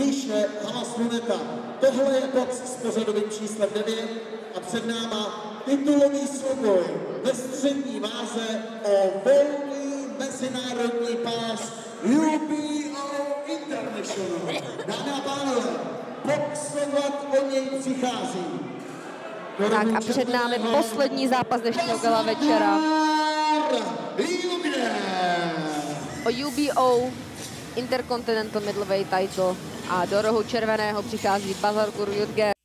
Líše Hamas Luneta. Tohle je box s pořadovým číslem 9 a před náma titulový souboj ve střední váze o volný mezinárodní pás UBO International. Dámy a pánové, boxovat o něj přichází. Tak a před námi poslední zápas dnešního gala večera. O UBO Intercontinental Middleweight title a do rohu červeného přichází Bazarkur Jutge.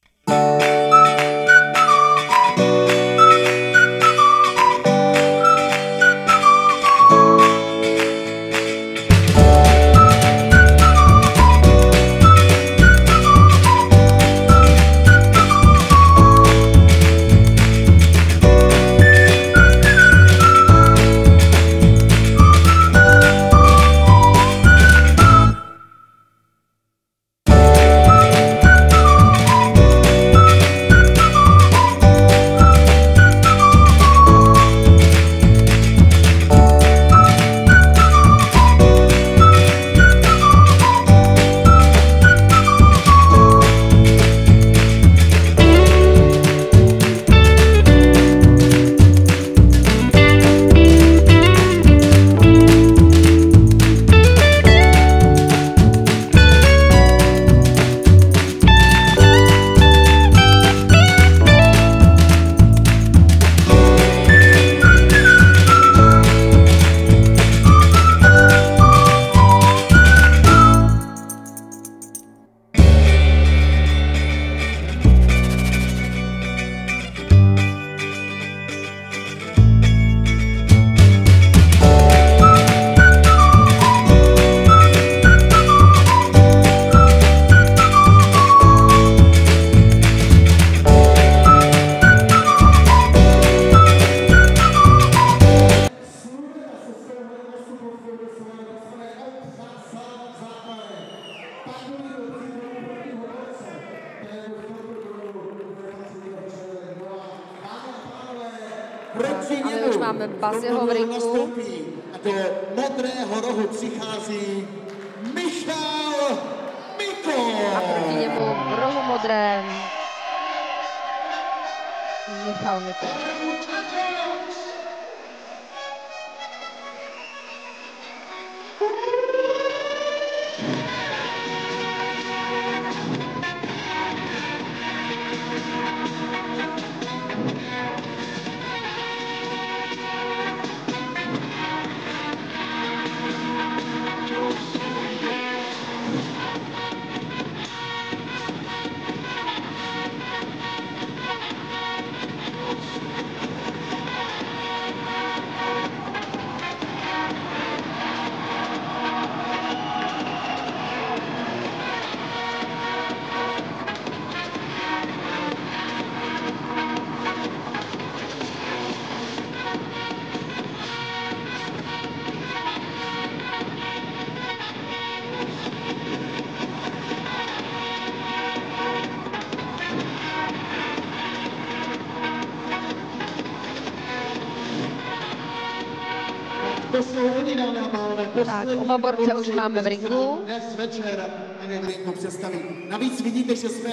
To jsou oni, dámy a pánové, poslední oba borce už máme v ringu. Dnes večer ani v ringu představí. Navíc vidíte, že jsme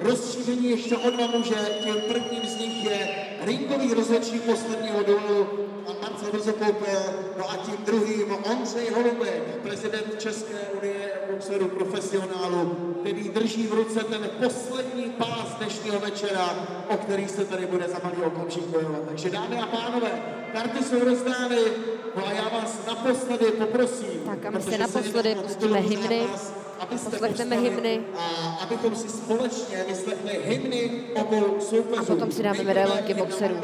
rozšíření ještě o dva muže. Tím prvním z nich je ringový rozhodčí posledního duelu, Brzokoupil, no a tím druhým Ondřej Holubek, prezident České unie boxerů profesionálů, který drží v ruce ten poslední pás dnešního večera, o který se tady bude za malý okamžik bojovat. Takže dámy a pánové, karty jsou rozdány, no a já vás naposledy poprosím. Tak a my se naposledy pustíme hymny. Poslechneme hymny. A abychom si společně vyslechli hymny obou soupeřů. A potom si dáme medailonky boxerů.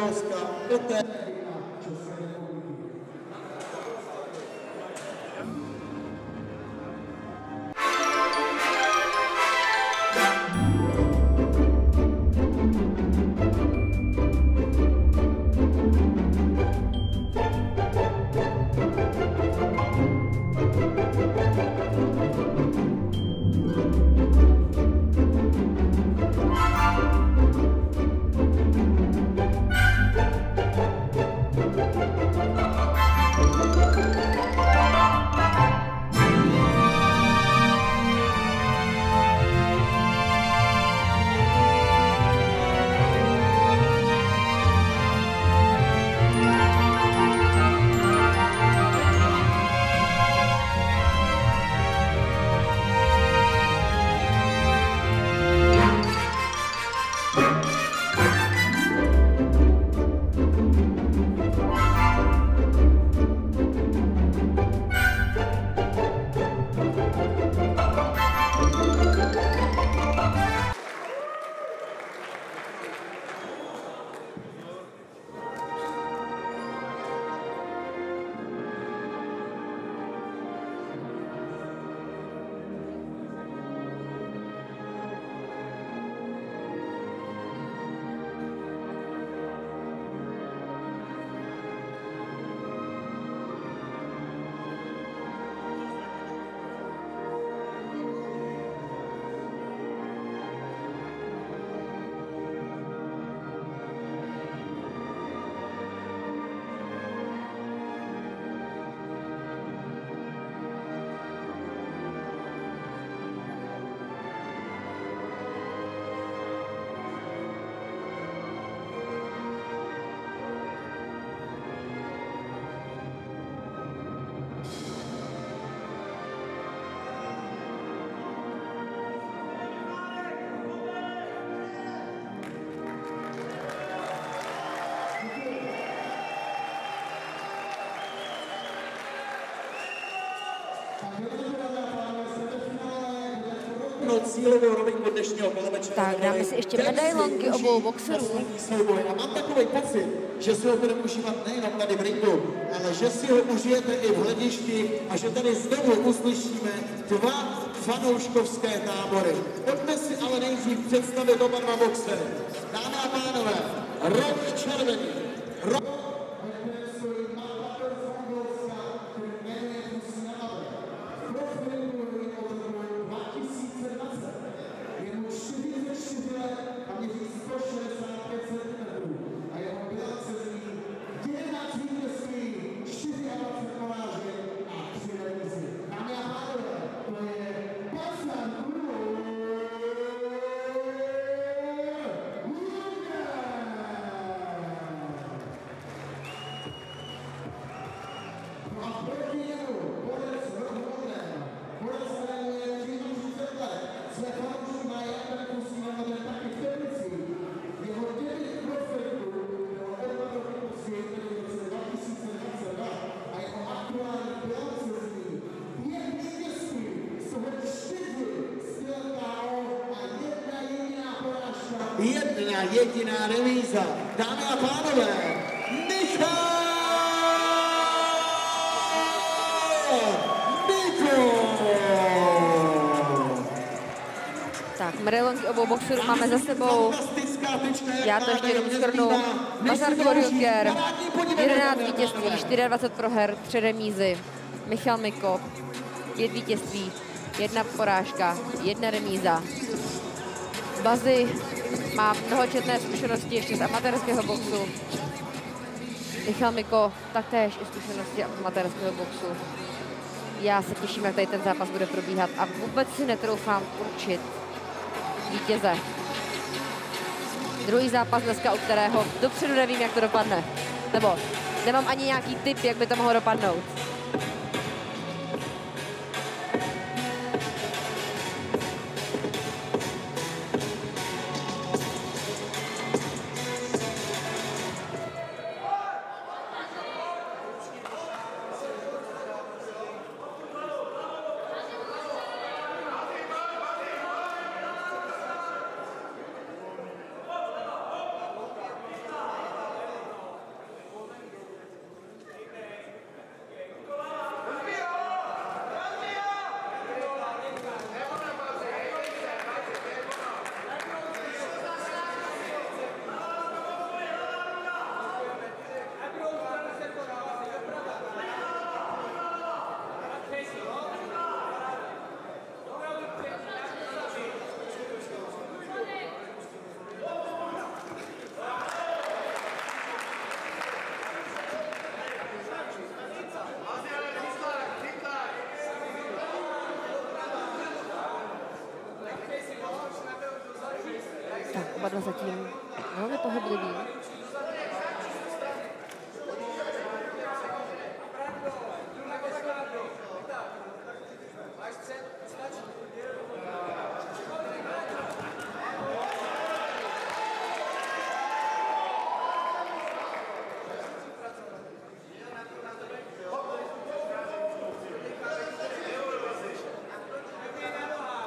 Cílovou rovinku dnešního kolovečera. Tak, dáme si ještě medailonky obou boxerů. A mám takový pocit, že si ho budeme užívat nejenom tady v ringu, ale že si ho užijete i v hledišti a že tady znovu uslyšíme dva fanouškovské tábory. Pojďme si ale nejdřív představit oba dva boxery. Dámy a pánové, rok červený, rok máme za sebou. Já to ještě jenom shrnu. Mazar Korjuker, 11 vítězství, 24 proher, 3 remízy. Michal Miko, 5 vítězství, jedna porážka, jedna remíza. Bazy má mnohočetné zkušenosti ještě z amatérského boxu. Michal Miko taktéž i zkušenosti z amatérského boxu. Já se těším, jak tady ten zápas bude probíhat a vůbec si netroufám určit vítěze. Druhý zápas dneska, u kterého dopředu nevím, jak to dopadne. Nebo nemám ani nějaký tip, jak by to mohlo dopadnout.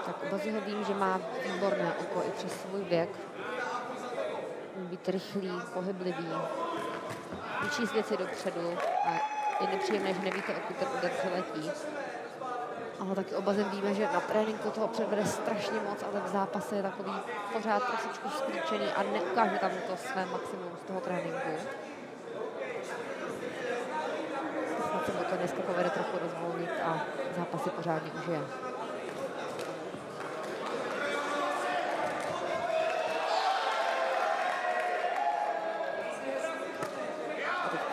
Tak Baziho vím, že má výborné oko i přes svůj věk být rychlý, pohyblivý, učí věci dopředu a je nepříjemné, že nevíte, odkud ten úder přiletí. Ale taky obazem víme, že na tréninku toho předvede strašně moc, ale v zápase je takový pořád trošičku sklíčený a neukáže tam to své maximum z toho tréninku. Snad se mu to dneska povede trochu rozvolnit a zápasy pořádně užije.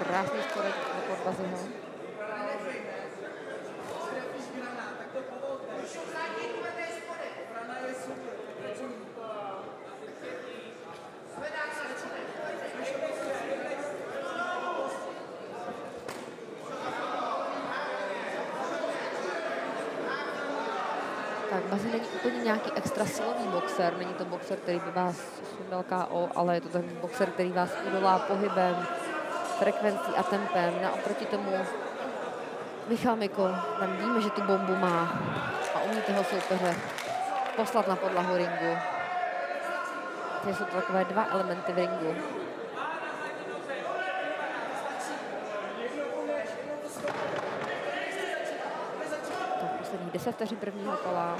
Krásný sporek od Baziho. Tak Bazi není úplně nějaký extra silový boxer, není to boxer, který by vás sundal KO, ale je to ten boxer, který vás udolá pohybem, frekvencí a tempem. Naoproti tomu Michal Miko, tam víme, že tu bombu má a umí toho soupeře poslat na podlahu ringu. Takže jsou to takové dva elementy v ringu. Tak posledních 10 vteřin prvního kola.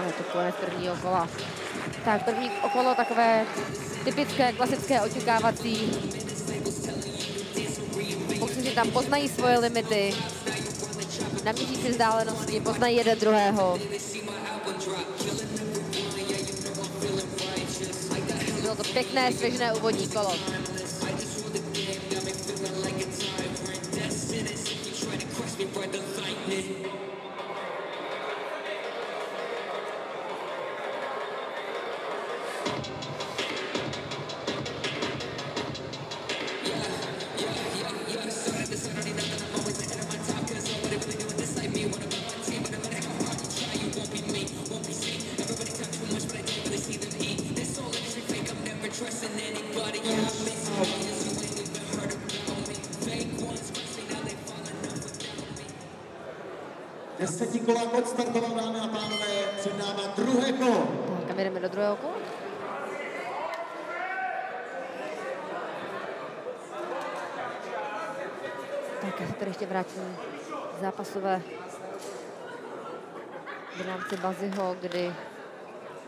Máme to konec prvního kola. Tak první okolo takové typické, klasické očekávací. Boxeři tam poznají svoje limity. Na měřící vzdálenosti poznají jeden druhého. Bylo to pěkné, svěžné úvodní kolo. Tady ještě vrátím zápasové v rámci Baziho, kdy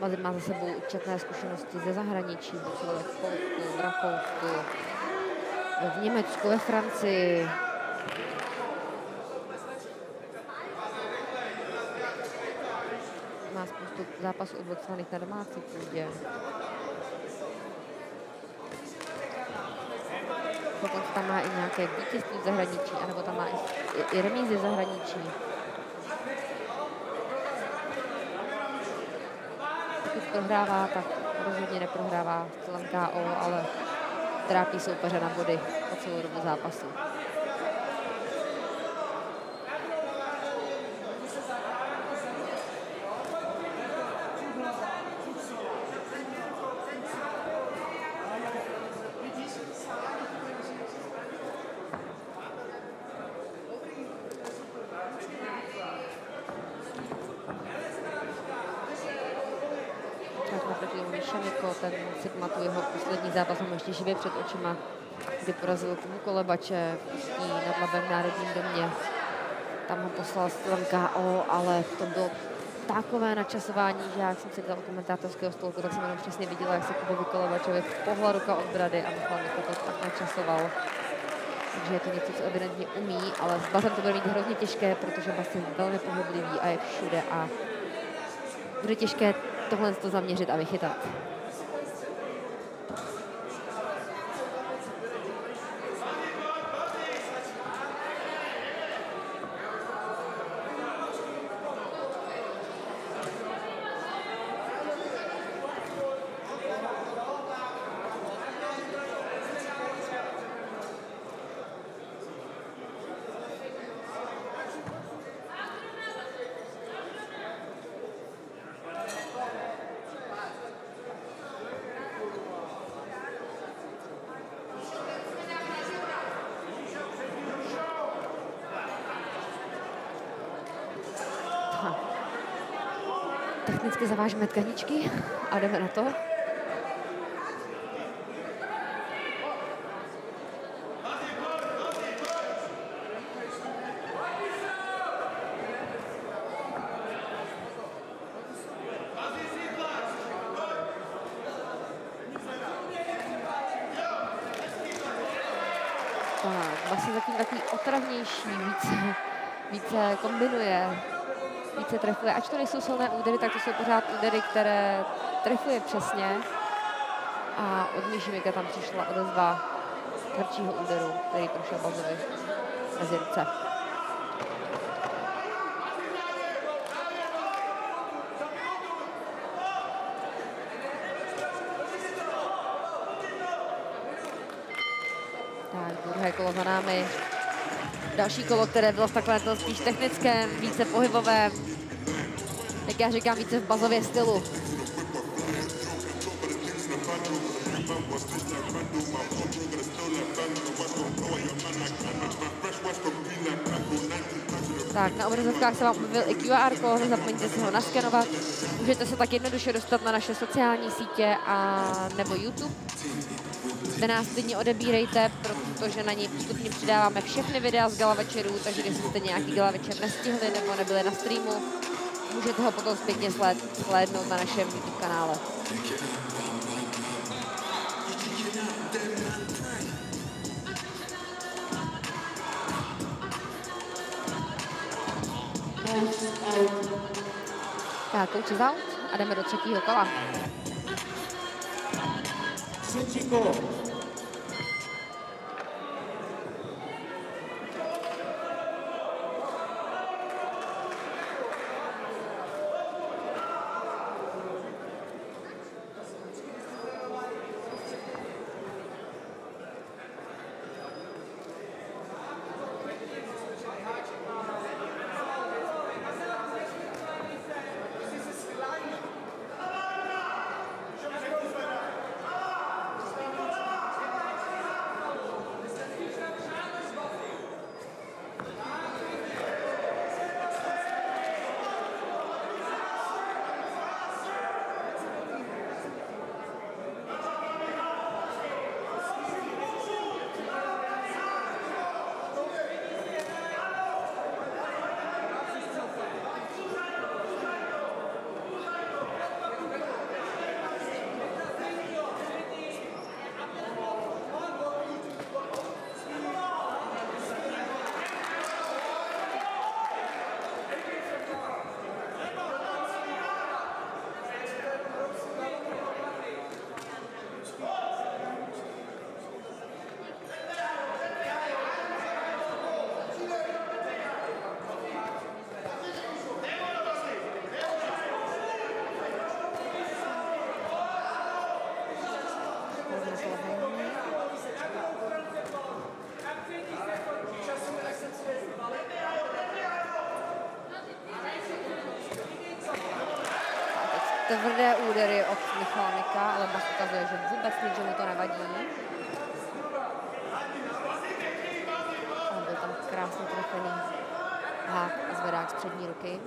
Bazi má za sebou četné zkušenosti ze zahraničí, v Polsku, v Rakousku, v Německu, ve Francii, má spoustu zápasů odboxovaných na domácí půdě. Pokud tam má i nějaké vítězství v zahraničí, anebo tam má i, i, remízy v zahraničí. Pokud prohrává, tak rozhodně neprohrává celém KO, ale trápí soupeře na body po celou dobu zápasu. zápas mám ještě živě před očima, kdy porazil Kubu Kolebače v nad Labem Národním domě. Tam ho poslal stylem KO, ale to bylo takové načasování, že já jsem si dal komentátorského stolku, tak jsem jenom přesně viděla, jak se Kubovi Kolebačovi pohla ruka od brady a Michal to tak načasoval. Takže je to něco, co evidentně umí, ale s Bazem to bude mít hrozně těžké, protože Bas je velmi pohyblivý a je všude a bude těžké tohle to zaměřit a vychytat. Technicky zavážeme tkaničky a jdeme na to. Tak, vlastně zatím takový otravnější, více, více kombinuje více trefuje. Ač to nejsou silné údery, tak to jsou pořád údery, které trefuje přesně. A od Míšimika tam přišla odezva tvrdšího úderu, který prošel Bazovi mezi ruce. Tak, druhé kolo za námi. Další kolo, které bylo v takové to spíš technickém, více pohybové, jak já říkám, více v bazově stylu. Tak, na obrazovkách se vám objevil i QR kód, nezapomeňte si ho naskenovat. Můžete se tak jednoduše dostat na naše sociální sítě a nebo YouTube, kde nás klidně odebírejte, protože na něj postupně přidáváme všechny videa z gala večerů, takže když jste nějaký gala večer nestihli nebo nebyli na streamu, můžete ho potom zpětně slednout na našem YouTube kanále. Tak, coach is out a jdeme do třetího kola. Třetí kolo. Tvrdé údery od mechanika, ale Bas ukazuje, že vůbec nic, že mu to nevadí. A byl tam krásně trefený a zvedák z přední ruky.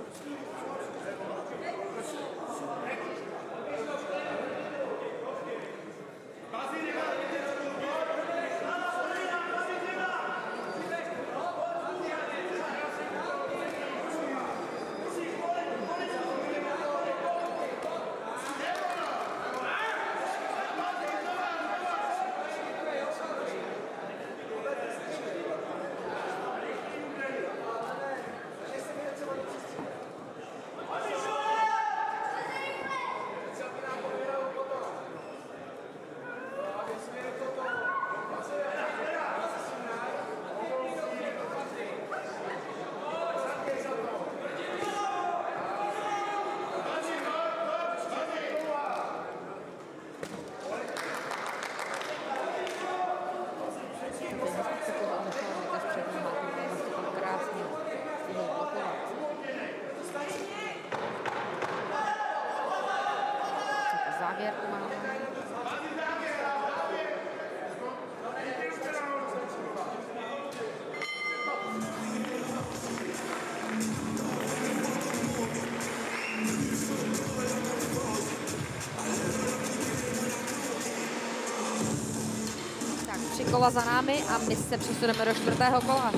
Kola za námi a my se přesuneme do čtvrtého kola.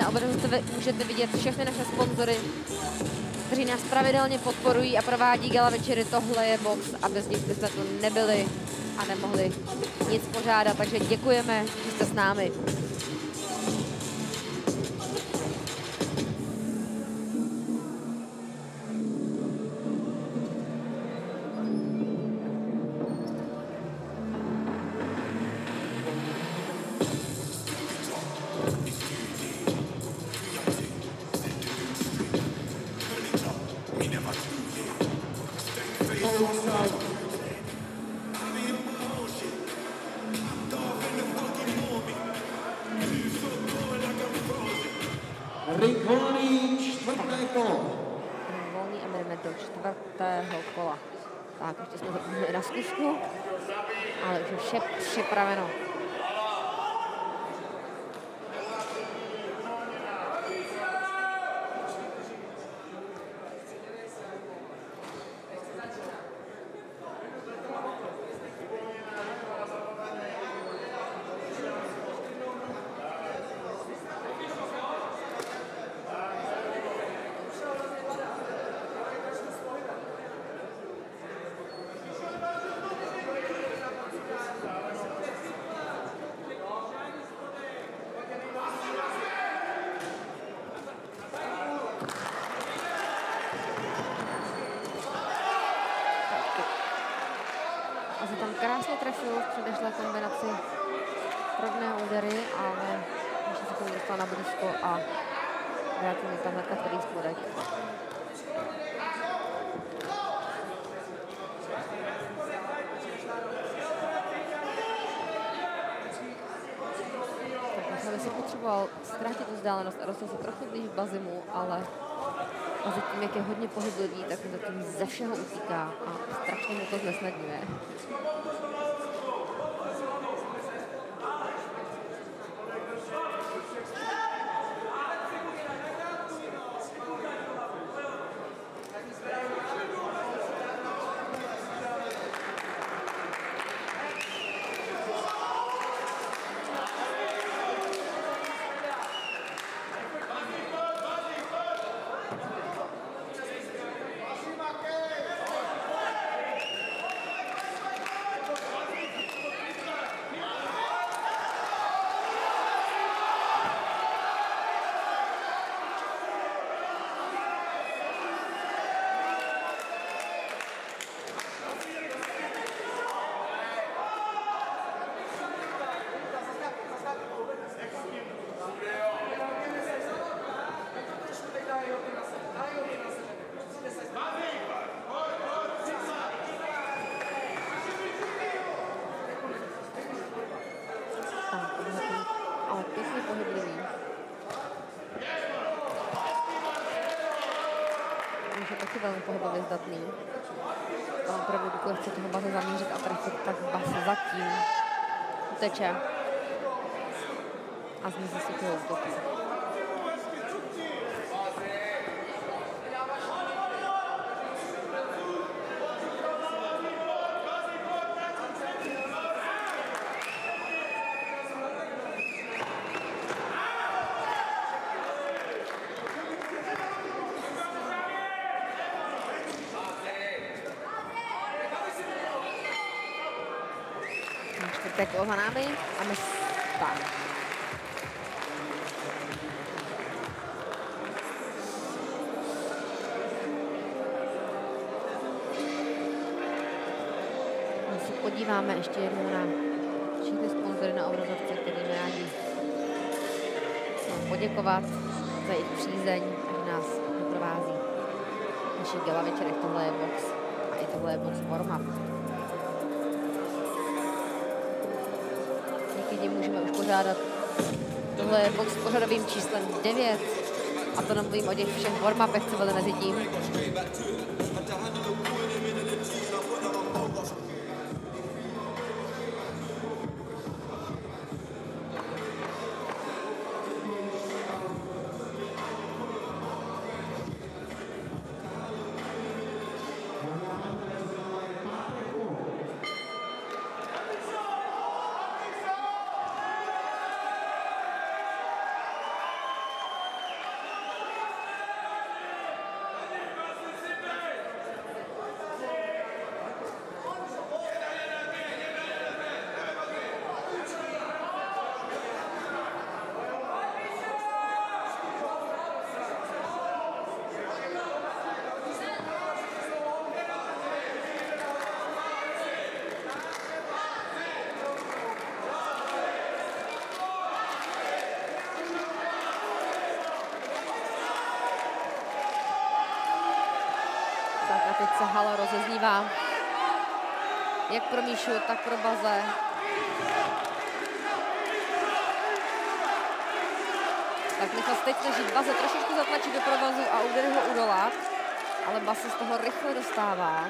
Na obrazovce můžete vidět všechny naše sponzory, kteří nás pravidelně podporují a provádí gala večery. Tohle je box a bez nich bychom tu nebyli a nemohli nic pořádat, takže děkujeme, že jste s námi. Blízko a vrátil mi tam hnedka tvrdý spodek. Tak si potřeboval ztrátit vzdálenost a dostal se trochu blíž Bazimu, ale a tím, jak je hodně pohyblivý, tak to zatím ze všeho utíká a strašně mu to znesnadňuje. velmi pohybově zdatný. A opravdu, pokud chce toho baze zamířit a trefit, tak base zatím uteče a zmizí si toho útoku. Peklo za námi a my tam. se podíváme ještě jednou na všechny sponzory na obrazovce, kterým rádi poděkovat za jejich přízeň, že nás doprovází v našich gala večerech. Tohle je box a i tohle je box warm-up. Pořádat. Tohle je box s pořadovým číslem 9 a to nemluvím o těch všech warm-upech, co byly mezi tím. Se hala rozeznívá. Jak pro Míšu, tak pro Baze. Tak Michal teď snaží Baze trošičku zatlačit do provazu a údery ho udolat, ale Bas se z toho rychle dostává.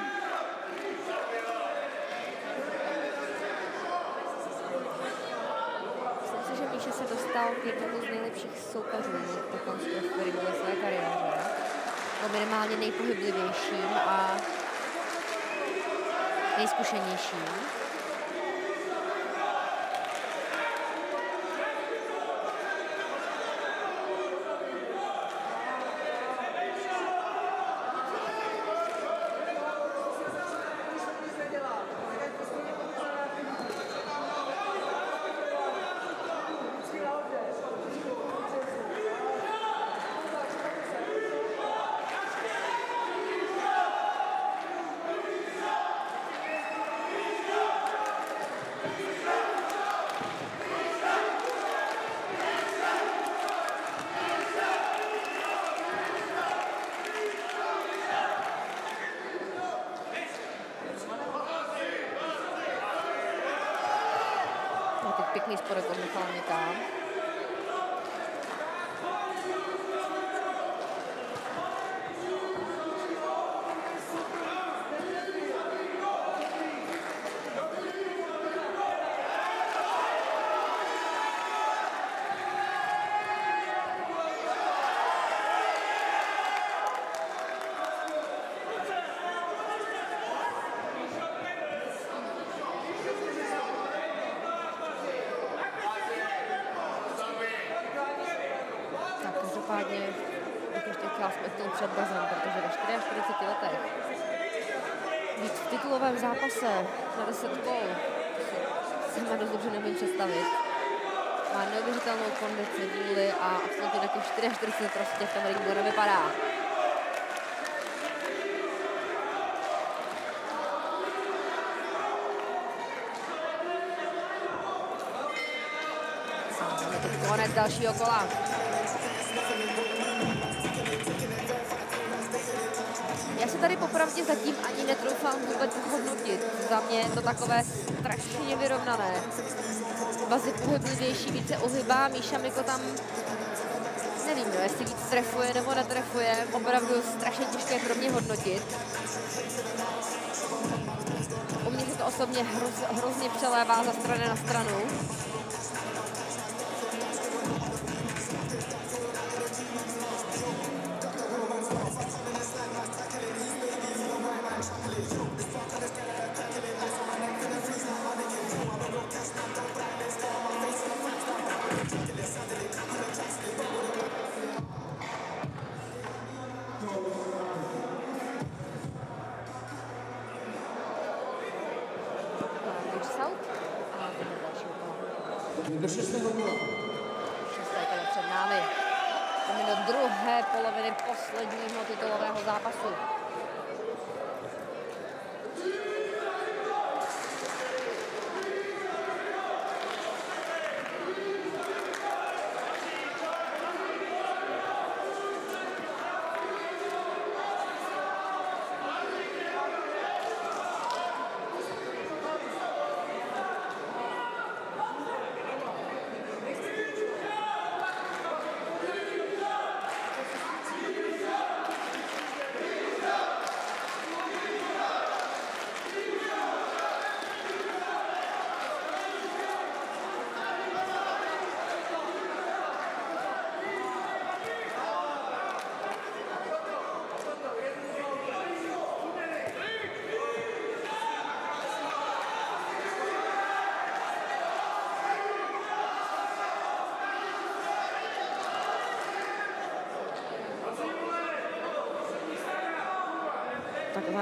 Myslím si, že Míša se dostal k jednomu z nejlepších soupeřů v své kariéře jako minimálně nejpohyblivějším a nejzkušenějším. Zápase na 10 gol. Si má dost dobře nemůžu představit. Má neuvěřitelnou kondici, vůli a absolutně na těch 44 prostě v tom ringu nevypadá. konec dalšího kola. Se tady popravdě zatím ani netroufám vůbec hodnotit. Za mě je to takové strašně vyrovnané. Vazy pohyblivější, více uhybá, Míša Miko tam nevím, no, jestli víc trefuje nebo netrefuje, opravdu strašně těžké pro mě hodnotit. U mě se to osobně hroz, hrozně přelévá za strany na stranu. Do druhé poloviny posledního titulového zápasu.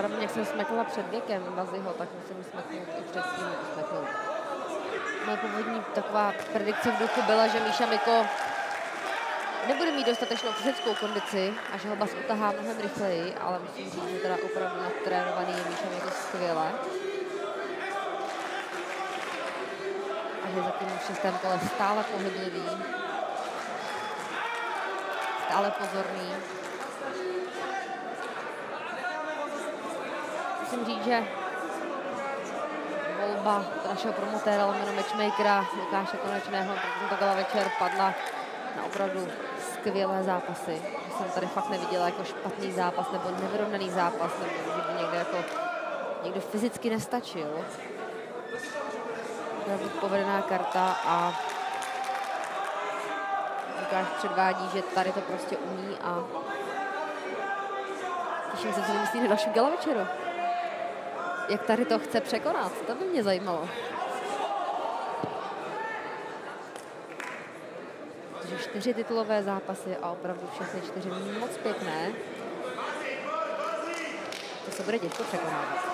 zároveň, jak jsem smekla před věkem Vaziho, tak musím smeknout i před tím smeknout. Moje původní taková predikce v duchu byla, že Míša Miko nebude mít dostatečnou fyzickou kondici a že ho Bas utahá mnohem rychleji, ale musím říct, že teda opravdu natrénovaný je Míša Miko skvěle. A že zatím v šestém kole stále pohyblivý, stále pozorný. Musím říct, že volba našeho promotéra, lomeno matchmakera Lukáše Konečného pro večer padla na opravdu skvělé zápasy. Jsem tady fakt neviděla jako špatný zápas nebo nevyrovnaný zápas, nebo že by někdo jako někdo fyzicky nestačil. Opravdu povedená karta a Lukáš předvádí, že tady to prostě umí a těším se, co myslí na další gala večeru jak tady to chce překonat. To by mě zajímalo. Takže čtyři titulové zápasy a opravdu všechny čtyři moc pěkné. To se bude těžko překonávat.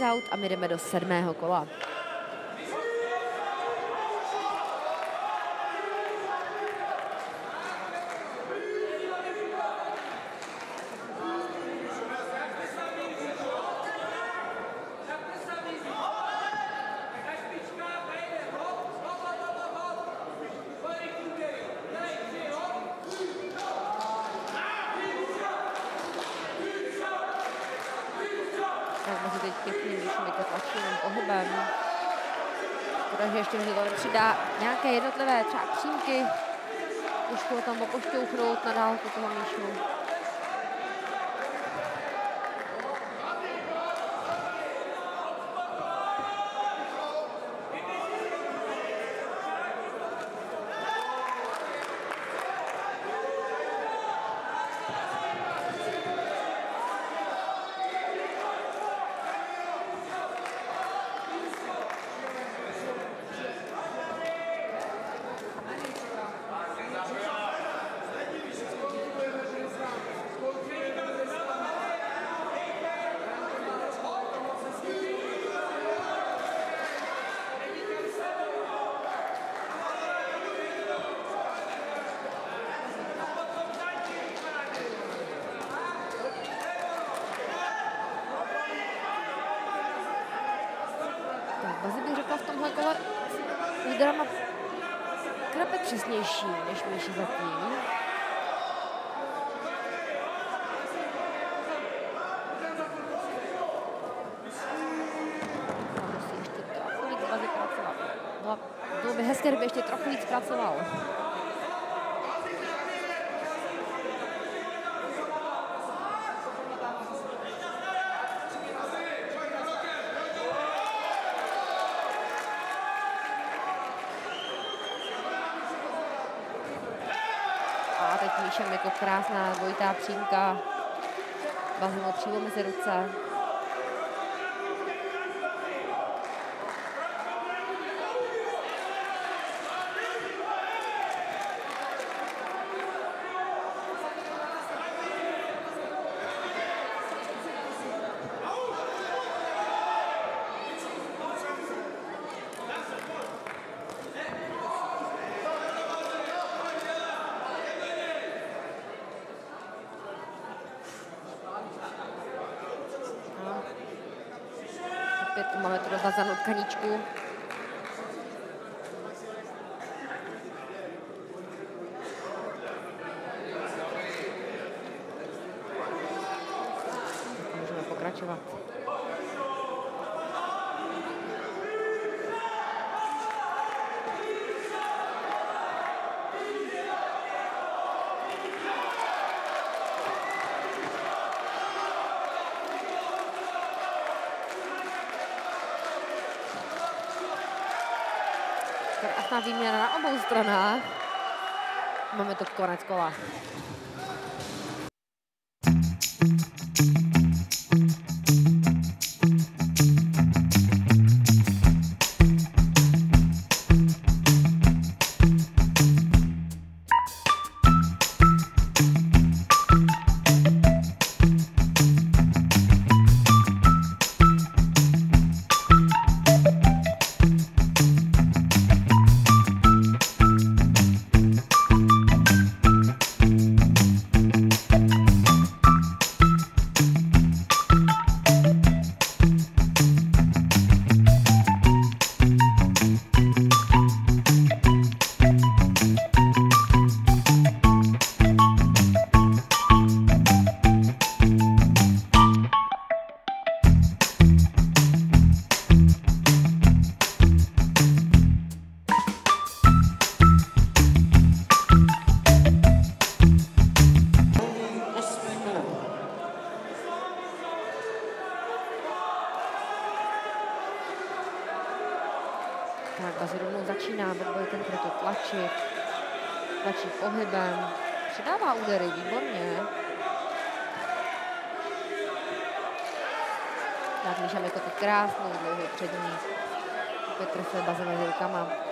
out a my jdeme do sedmého kola. Nějaké jednotlivé třeba přímky, trošku ho tam opošťouchnout na dálku toho míšu. Míši zatím. Bylo, bylo by hezké, kdyby ještě trochu víc pracoval. Míšem jako krásná dvojitá přímka. Bazilo přímo mezi ruce. Rozvazanou tkaničku. Můžeme pokračovat. Stranách. Máme to konec kola. Tak Bazi rovnou začíná ten to tlačit. Tlačí pohybem. Přidává údery, výborně. Tak Míša jako to krásnou dlouhou přední. Petr se Bazi mezi rukama.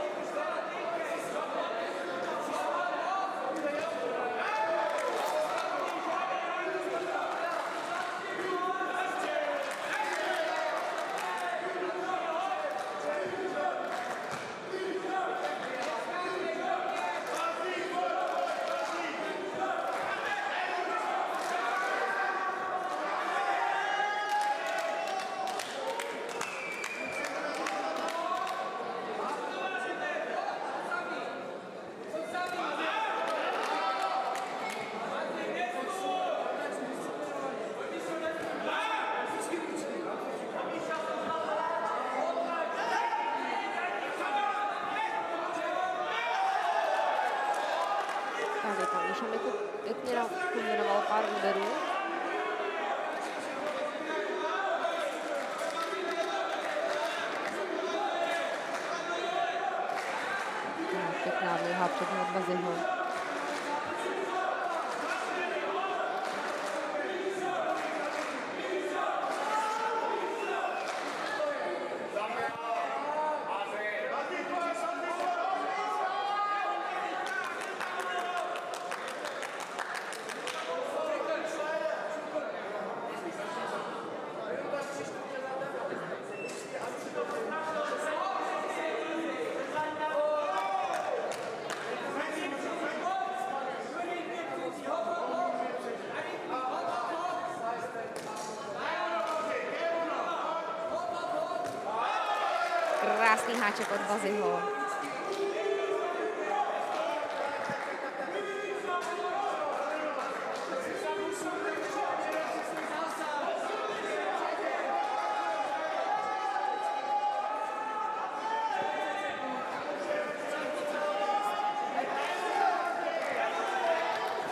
Krásný háček od Baziho.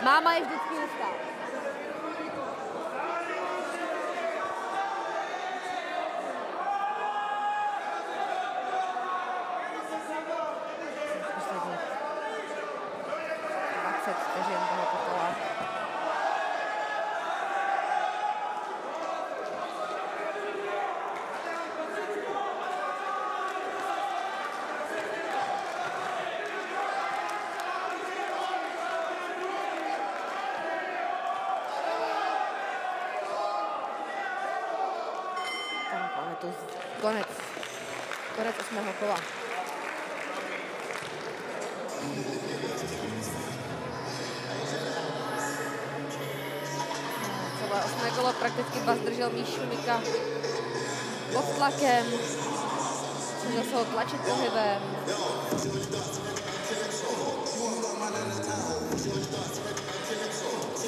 Máma je vždycky jistá. Tlakem. Snažil se ho tlačit pohybem.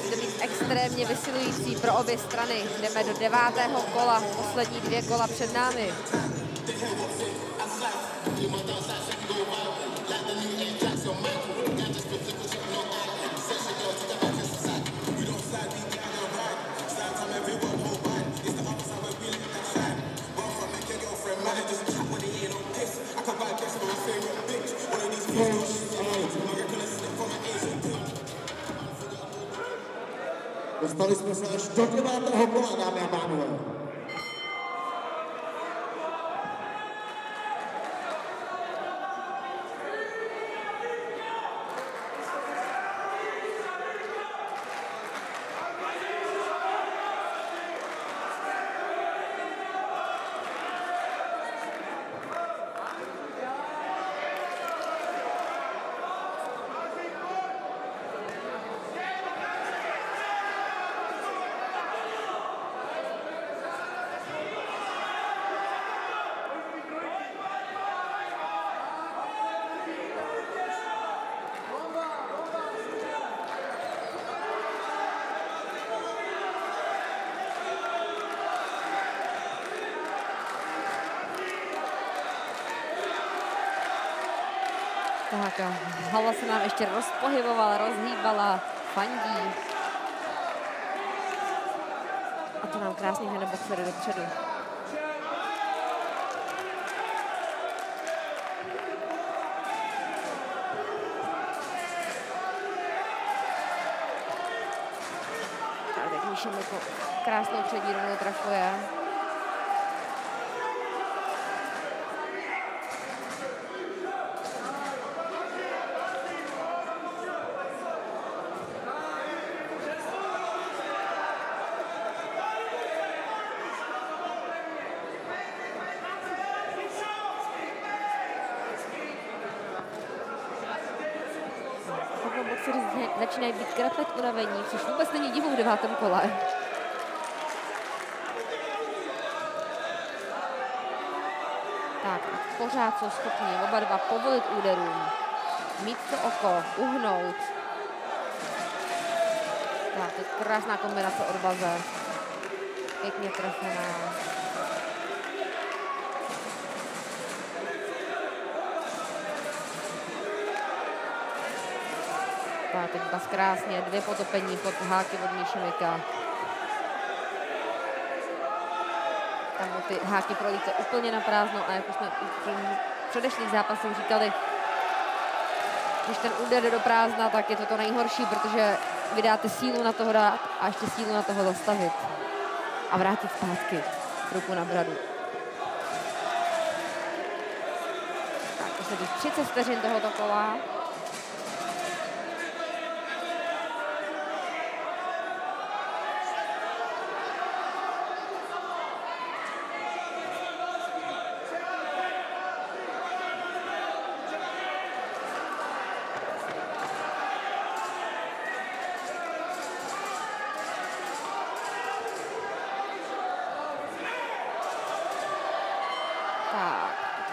Bude být extrémně vysilující pro obě strany. Jdeme do devátého kola, poslední dvě kola před námi. Dostali jsme se až do devátého kola, dámy a pánové. se nám ještě rozpohybovala, rozhýbala, fandí. A to nám krásně hned boxery dopředu. Krásnou přední rovnou trafuje. Začínají být krapet unavení, což vůbec není divu v devátém kole. Tak pořád jsou schopni oba dva povolit úderům, mít to oko, uhnout. Tak, to je krásná kombinace od baze. Pěkně trefená. A teď bas krásně, dvě potopení pod háky od Míšemika. Tam ty háky prolíte úplně na prázdno a jak už jsme v předešlých zápasech říkali, když ten úder jde do prázdna, tak je to to nejhorší, protože vydáte sílu na toho dát a ještě sílu na toho zastavit. A vrátit zpátky ruku na bradu. Tak, posledních 30 vteřin tohoto kola.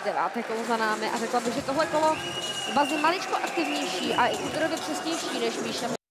Deváté kolo za námi a řekla bych, že tohle kolo bazy maličko aktivnější a i úderově přesnější než Míša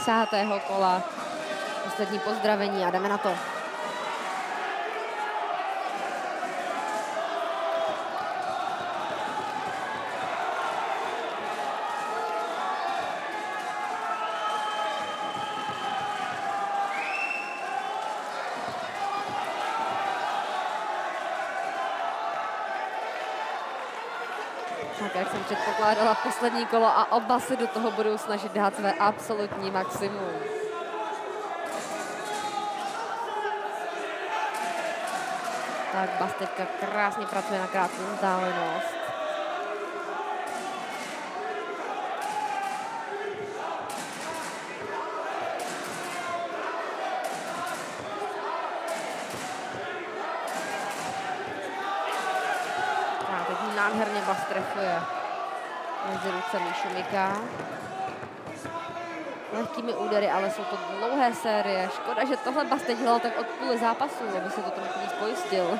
desátého kola. Poslední pozdravení a jdeme na to. Poslední kolo a oba se do toho budou snažit dát své absolutní maximum. Tak Bas teďka krásně pracuje na krátkou vzdálenost. nádherně Bas trefuje mezi rucemi Šumika. Lehkými údery, ale jsou to dlouhé série. Škoda, že tohle Bas teď dělal tak od půl zápasu, aby se to trochu víc pojistil.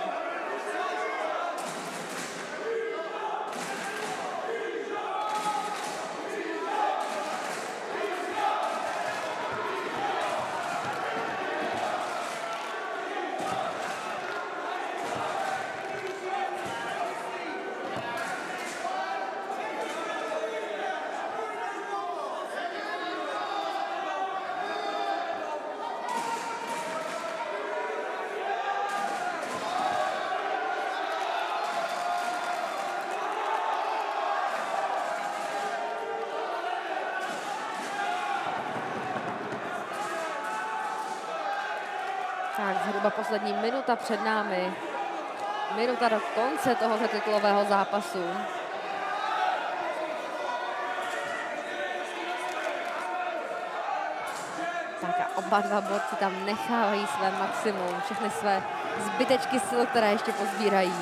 Poslední minuta před námi. Minuta do konce tohoto titulového zápasu. Tak a oba dva borci tam nechávají své maximum, všechny své zbytečky sil, které ještě pozbírají.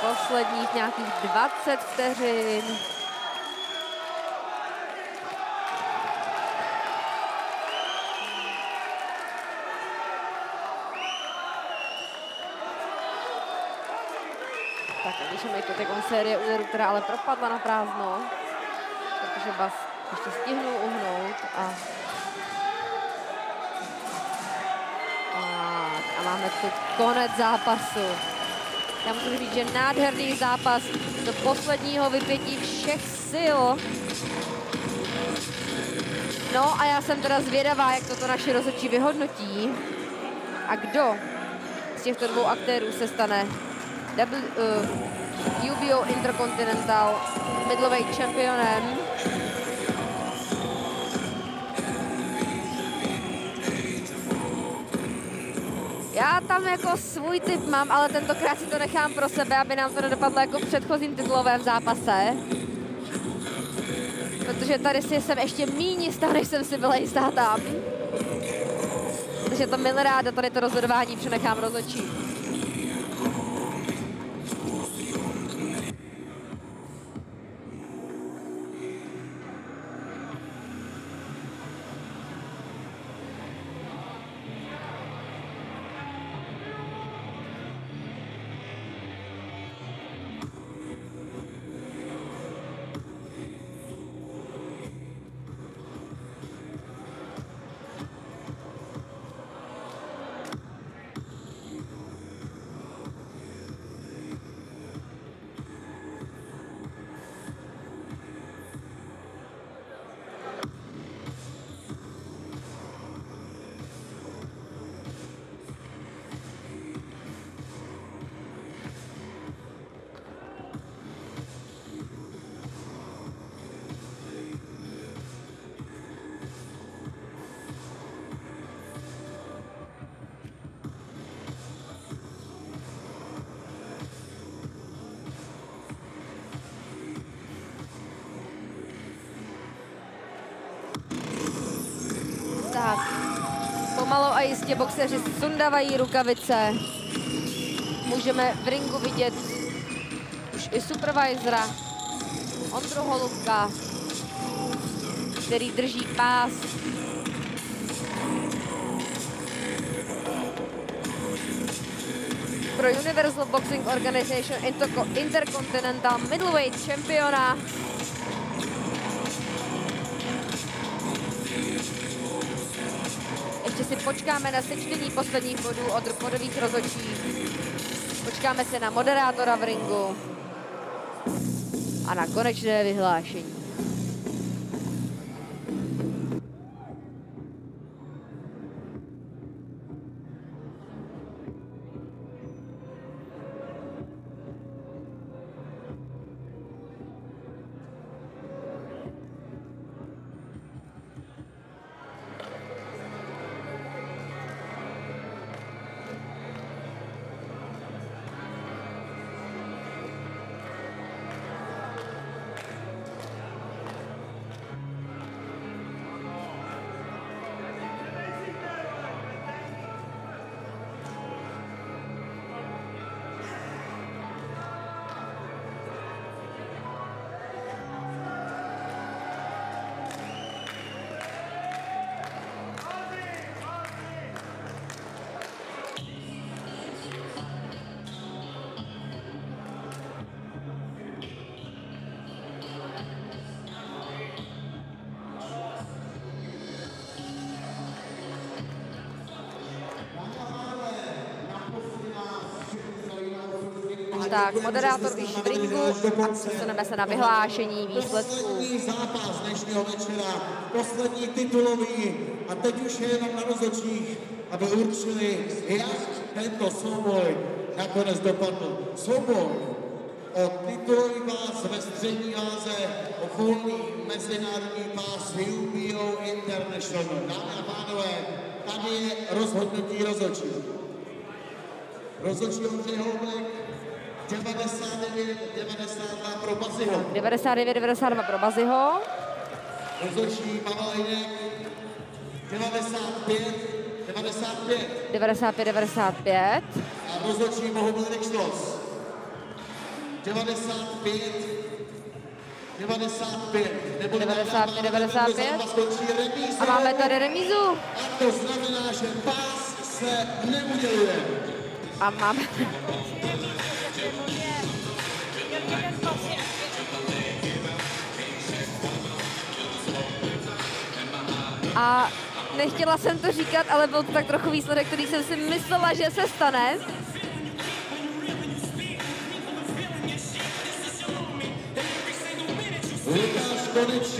Posledních nějakých 20 vteřin. Tak píšeme to teď série úderů, která ale propadla na prázdno, protože Bas ještě stihnul uhnout a tak, a máme tu konec zápasu. Já musím říct, že nádherný zápas do posledního vypětí všech sil. No a já jsem teda zvědavá, jak toto naši rozhodčí vyhodnotí. A kdo z těchto dvou aktérů se stane w, uh, UBO Intercontinental middleweight championem. Tam jako svůj typ mám, ale tentokrát si to nechám pro sebe, aby nám to nedopadlo jako v předchozím titulovém zápase. Protože tady si jsem ještě méně jistá, než jsem si byla jistá tam. Takže to milé ráda, tady to rozhodování přenechám rozhodčí. Jistě boxeři sundavají rukavice. Můžeme v ringu vidět už i supervisora Ondru Holubka, který drží pás. Pro Universal Boxing Organization Intercontinental Middleweight čempiona počkáme na sečtení posledních bodů od podových rozhodčí. Počkáme se na moderátora v ringu a na konečné vyhlášení. Tak moderátor už ringu a přesuneme se na vyhlášení výsledků. zápas dnešního večera, poslední titulový a teď už je jenom na rozhodčích, aby určili, jak tento souboj nakonec dopadl. Souboj o titulový pás ve střední váze, o volný mezinárodní pás UBO International. Dámy a pánové, tady je rozhodnutí rozhodčí. Rozhodčí Ondřej Houbek, 99, 92 pro Baziho. 99-92 pro Baziho. Rozhodčí Pavel Hinek, 95, 95. 95-95. A rozhodčí Bohumil Rixlos. 95, 95. Nebo 95, 95. Skončí remíze. A máme tady remízu. A to znamená, že pás se neuděluje. A máme... A nechtěla jsem to říkat, ale byl to tak trochu výsledek, který jsem si myslela, že se stane.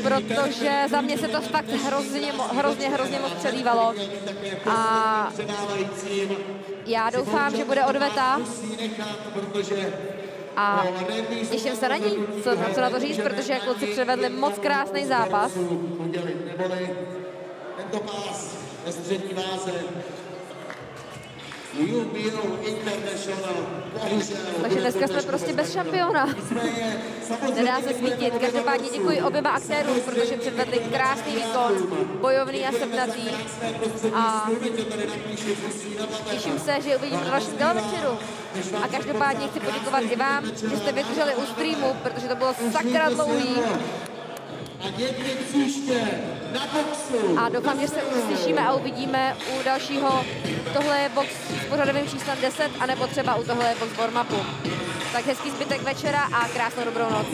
Protože za mě se to fakt hrozně, hrozně, hrozně moc přelívalo. A já doufám, že bude odveta a těším se na ní, co, co na to říct, protože kluci předvedli moc krásný zápas. Tento pás ve střední váze UBO International, bohužel. Takže dneska jsme prostě bez šampiona. Nedá se svítit. Každopádně děkuji oběma aktérům, protože předvedli krásný výkon, bojovný a srdnatý. A těším se, že uvidím na dalším galavečeru. A každopádně chci poděkovat i vám, že jste vydrželi u streamu, protože to bylo sakra dlouhý. A někdy příště. A doufám, že se uslyšíme a uvidíme u dalšího. Tohle je box s pořadovým číslem 10, anebo třeba u tohle je box warm-upu. Tak hezký zbytek večera a krásnou dobrou noc.